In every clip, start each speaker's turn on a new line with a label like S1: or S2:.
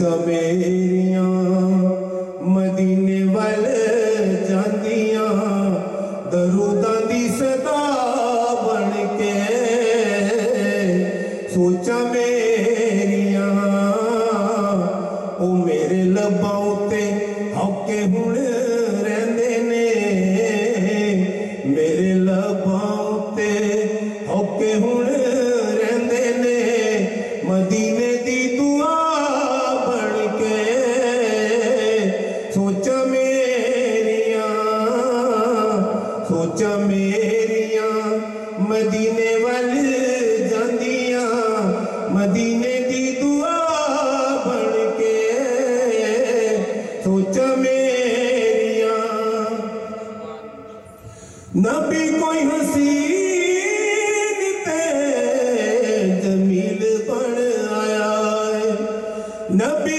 S1: सवेरियाँ मदीने वाल जांदियाँ दरूदां दी सदा बन के मेरे लब्बां उत्ते हौके हुण मेरे लब्बां उत्ते हौके मदीने वल जांदिया मदीने की दुआ बन के सोच मेरिया। नबी कोई हसीन पे जमील बन आया है। नबी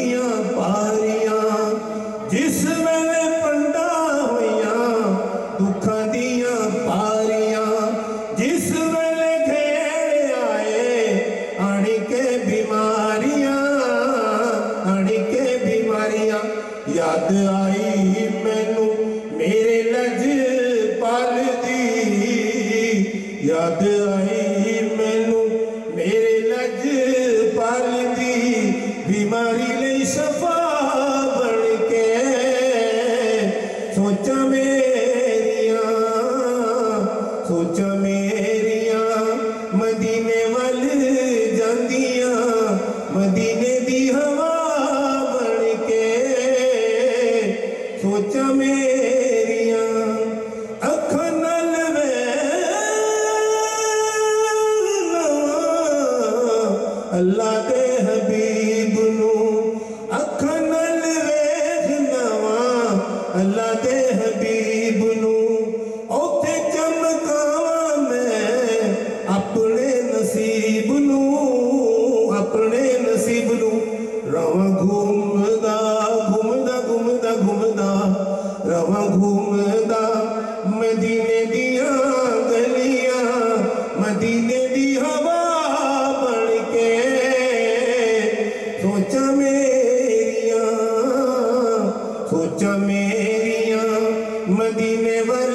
S1: ਜਿਸ ਵੇਲੇ ਪੰਡਾ ਹੋਈਆਂ ਦੁੱਖਾਂ ਦੀਆਂ ਪਾਰੀਆਂ ਜਿਸ ਵੇਲੇ ਘੇਰ ਆਏ ਆਣ ਕੇ ਬਿਮਾਰੀਆਂ ਆਣ ਕੇ ਬਿਮਾਰੀਆਂ ਯਾਦ ਆਈ अल्लाह दे हबीब नु वेख नवा। अल्लाह के हबीब नु चमकावा मैं। अपने नसीब अपने नसीब नु। रवा घूमदा घूमदा घूमदा घूमदा। रवा घूमदा, मदीने चमेरिया मदीने वर